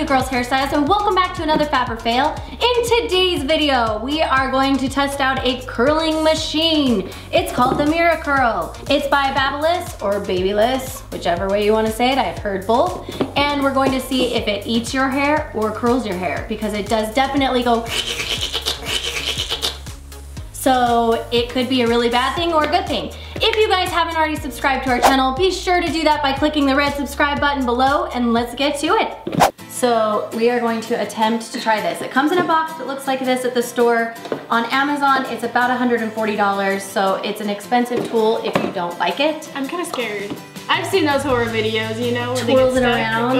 Cute Girls Hairstyles and welcome back to another Fab or Fail. In today's video, we are going to test out a curling machine. It's called the Miracurl. It's by Babyliss or Babyliss, whichever way you want to say it, I've heard both. And we're going to see if it eats your hair or curls your hair because it does definitely go so it could be a really bad thing or a good thing. If you guys haven't already subscribed to our channel, be sure to do that by clicking the red subscribe button below and let's get to it. So we are going to attempt to try this. It comes in a box that looks like this at the store. On Amazon, it's about $140, so it's an expensive tool if you don't like it. I'm kind of scared. I've seen those horror videos, you know, where Twirls they it get around.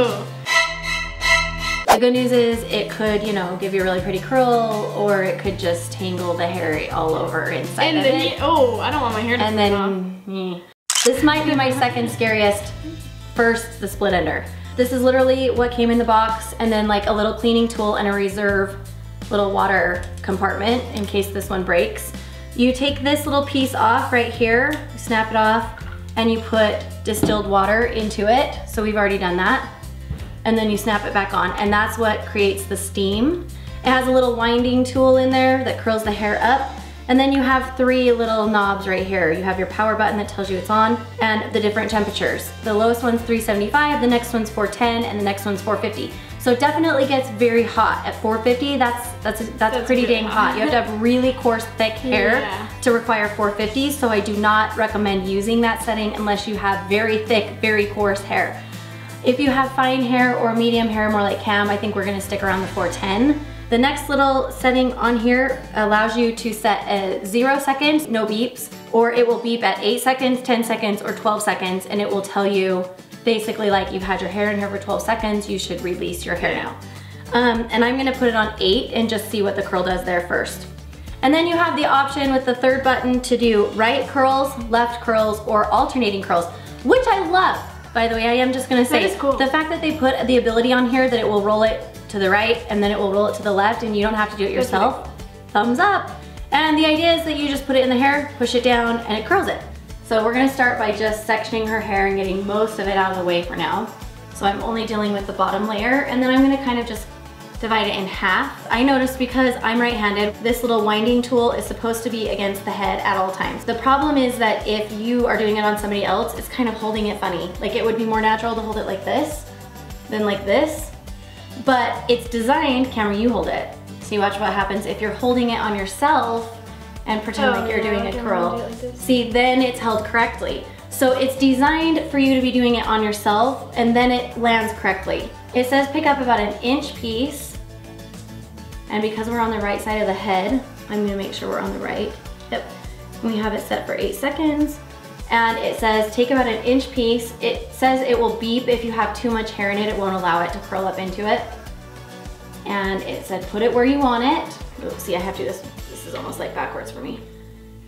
The good news is it could, you know, give you a really pretty curl or it could just tangle the hair all over inside And of then, it. oh, I don't want my hair to And off. then, eh. this might be my second scariest. First, the split ender. This is literally what came in the box and then like a little cleaning tool and a reserve little water compartment in case this one breaks. You take this little piece off right here, snap it off, and you put distilled water into it. So we've already done that. And then you snap it back on and that's what creates the steam. It has a little winding tool in there that curls the hair up. And then you have three little knobs right here. You have your power button that tells you it's on and the different temperatures. The lowest one's 375, the next one's 410, and the next one's 450. So it definitely gets very hot. At 450, that's that's that's, That's pretty dang hot. You have to have really coarse, thick hair Yeah. to require 450, so I do not recommend using that setting unless you have very thick, very coarse hair. If you have fine hair or medium hair, more like Cam, I think we're gonna stick around the 410. The next little setting on here allows you to set a zero seconds, no beeps, or it will beep at eight seconds, 10 seconds, or 12 seconds, and it will tell you basically like you've had your hair in here for 12 seconds, you should release your hair now. Um, and I'm gonna put it on eight and just see what the curl does there first. And then you have the option with the third button to do right curls, left curls, or alternating curls, which I love. By the way, I am just gonna say, cool. the fact that they put the ability on here that it will roll it to the right and then it will roll it to the left and you don't have to do it yourself, thumbs up. And the idea is that you just put it in the hair, push it down, and it curls it. So we're gonna start by just sectioning her hair and getting most of it out of the way for now. So I'm only dealing with the bottom layer and then I'm gonna kind of just divide it in half. I noticed because I'm right-handed, this little winding tool is supposed to be against the head at all times. The problem is that if you are doing it on somebody else, it's kind of holding it funny. Like it would be more natural to hold it like this than like this. But it's designed, camera you hold it. See watch what happens if you're holding it on yourself and pretend Oh, like you're doing a curl. like. See, then it's held correctly. So it's designed for you to be doing it on yourself and then it lands correctly. It says pick up about an inch piece. And because we're on the right side of the head, I'm gonna make sure we're on the right. Yep. We have it set for eight seconds. And it says take about an inch piece. It says it will beep if you have too much hair in it. It won't allow it to curl up into it. And it said put it where you want it. Oops, see I have to do this. This is almost like backwards for me.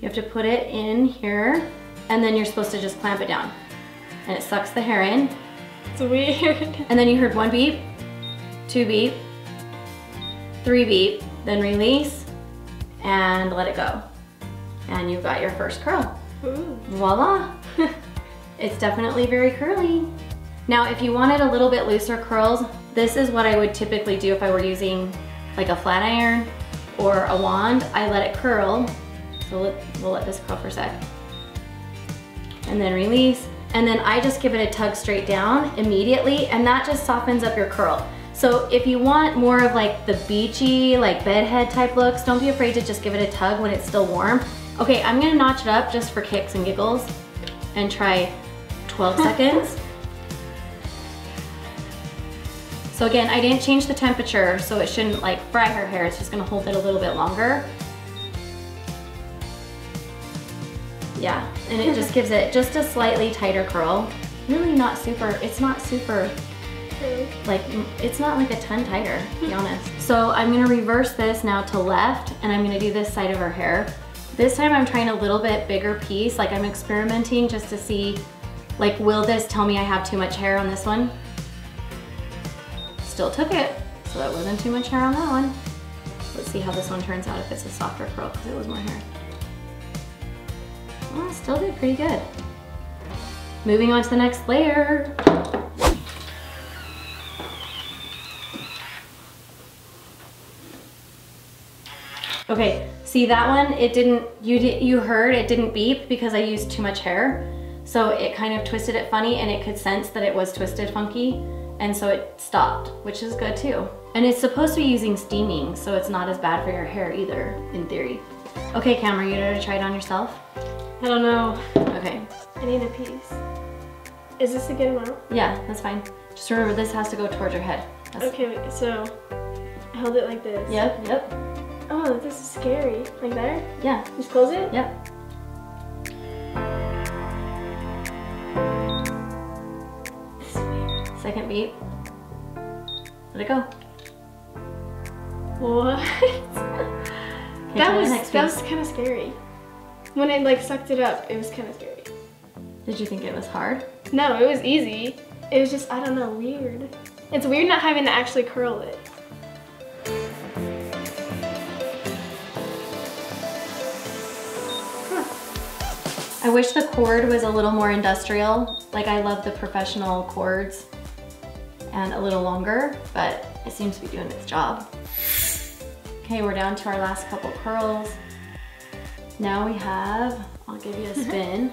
You have to put it in here and then you're supposed to just clamp it down. And it sucks the hair in. It's weird. And then you heard one beep, two beep, three beep, then release and let it go. And you've got your first curl. Ooh. Voila! it's definitely very curly. Now, if you wanted a little bit looser curls, this is what I would typically do if I were using like a flat iron or a wand. I let it curl. So let, we'll let this curl for a sec. And then release. And then I just give it a tug straight down immediately and that just softens up your curl. So if you want more of like the beachy, like bedhead type looks, don't be afraid to just give it a tug when it's still warm. Okay, I'm gonna notch it up just for kicks and giggles and try 12 seconds. So again, I didn't change the temperature, so it shouldn't like fry her hair. It's just gonna hold it a little bit longer. Yeah, and it just gives it just a slightly tighter curl. Really not super, it's not super like it's not like a ton tighter to be honest so i'm gonna reverse this now to left and i'm gonna do this side of her hair this time I'm trying a little bit bigger piece, like I'm experimenting just to see, like will this tell me I have too much hair on this one? Still took it, so that wasn't too much hair on that one. Let's see how this one turns out if it's a softer curl, because it was more hair. Oh, well, still did pretty good. Moving on to the next layer. Okay, see that one, it didn't, you, did, you heard it didn't beep because I used too much hair. So it kind of twisted it funny and it could sense that it was twisted funky. And so it stopped, which is good too. And it's supposed to be using steaming, so it's not as bad for your hair either, in theory. Okay, Cameron, you ready to try it on yourself? I don't know. Okay. I need a piece. Is this a good amount? Yeah, that's fine. Just remember this has to go towards your head. That's Okay, so I hold it like this. Yep, yep, Oh, this is scary. Like there? yeah, Just close it? yep. This is weird. Second beat. Let it go. What? Okay, that was that was kind of scary. When it like sucked it up, it was kind of scary. Did you think it was hard? No, it was easy. It was just I don't know, weird. It's weird not having to actually curl it. I wish the cord was a little more industrial. Like I love the professional cords and a little longer, but it seems to be doing its job. Okay, we're down to our last couple curls. Now we have, I'll give you a spin,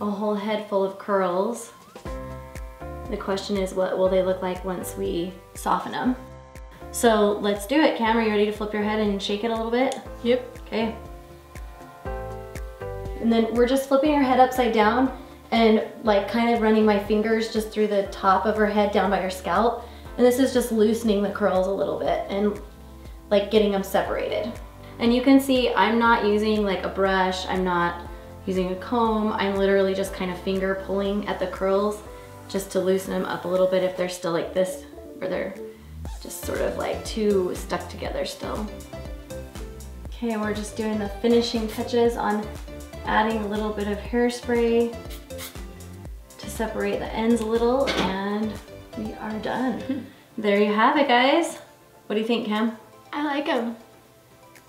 a whole head full of curls. The question is what will they look like once we soften them? So let's do it. Cam, are you ready to flip your head and shake it a little bit? Yep. Okay. And then we're just flipping her head upside down and like kind of running my fingers just through the top of her head down by her scalp. And this is just loosening the curls a little bit and like getting them separated. And you can see I'm not using like a brush, I'm not using a comb, I'm literally just kind of finger pulling at the curls just to loosen them up a little bit if they're still like this or they're just sort of like too stuck together still. Okay, we're just doing the finishing touches on adding a little bit of hairspray to separate the ends a little and we are done. there you have it guys. What do you think Cam? I like them.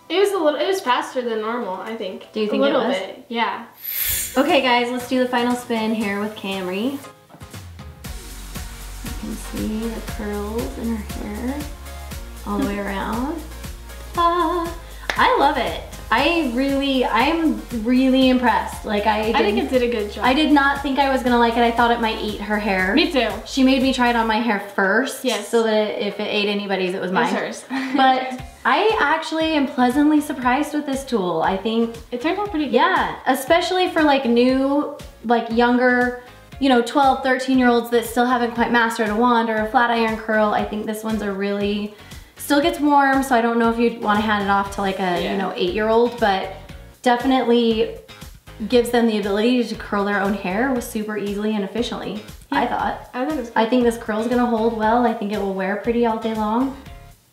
It was a little. It was faster than normal. I think. Do you think a it little was? bit? Yeah. Okay guys, let's do the final spin here with Kamri. You can see the curls in her hair all the way around. Ah, I love it. I really, I'm really impressed. Like I, I think it did a good job. I did not think I was gonna like it. I thought it might eat her hair. Me too. She made me try it on my hair first. Yes. So that if it ate anybody's, it was mine. hers. but I actually am pleasantly surprised with this tool. I think It turned out pretty good. yeah, especially for like new, like younger, you know, 12, 13 year olds that still haven't quite mastered a wand or a flat iron curl. I think this one's a really, still gets warm, so I don't know if you'd want to hand it off to like a, you know, eight year old, but definitely gives them the ability to curl their own hair super easily and efficiently, I thought. I thought it was. I think this curl is gonna hold well. I think it will wear pretty all day long.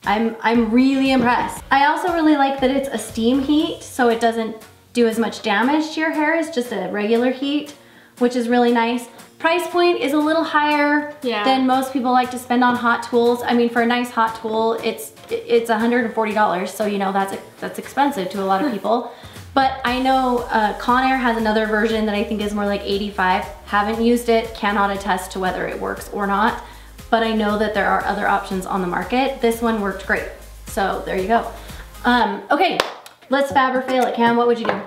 I'm, I'm really impressed. I also really like that it's a steam heat, so it doesn't do as much damage to your hair as just a regular heat, which is really nice. Price point is a little higher Yeah. than most people like to spend on hot tools. I mean, for a nice hot tool, it's it's $140, so you know that's that's expensive to a lot of people. But I know uh, Conair has another version that I think is more like 85. Haven't used it, cannot attest to whether it works or not. But I know that there are other options on the market. This one worked great. So there you go. Um, okay, let's fab or fail it. Cam, what would you do?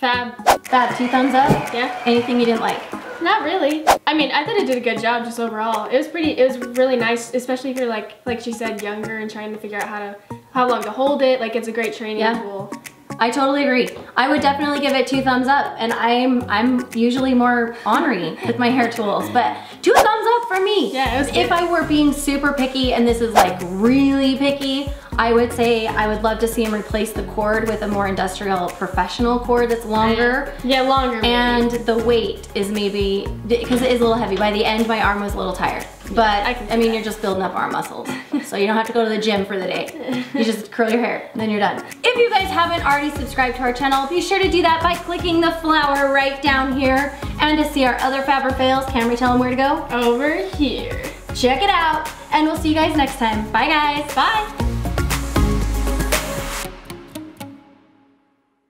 Fab. Fab, two thumbs up? Yeah. Anything you didn't like? Not really. I mean, I thought it did a good job just overall. It was pretty, it was really nice, especially if you're like, like she said, younger and trying to figure out how to, how long to hold it. Like it's a great training Yeah. tool. I totally agree. I would definitely give it two thumbs up, and I'm I'm usually more ornery with my hair tools, but two thumbs up for me. Yeah, If. I were being super picky, and this is like really picky, I would say I would love to see him replace the cord with a more industrial, professional cord that's longer. Yeah, longer. maybe. And the weight is maybe, because it is a little heavy. By the end, my arm was a little tired. But, I I, mean, that. you're just building up arm muscles. so you don't have to go to the gym for the day. You just curl your hair, and then you're done. If you guys haven't already subscribed to our channel, be sure to do that by clicking the flower right down here. And to see our other Fab or Fails, can we tell them where to go? over here. Check it out, and we'll see you guys next time. Bye, guys. Bye.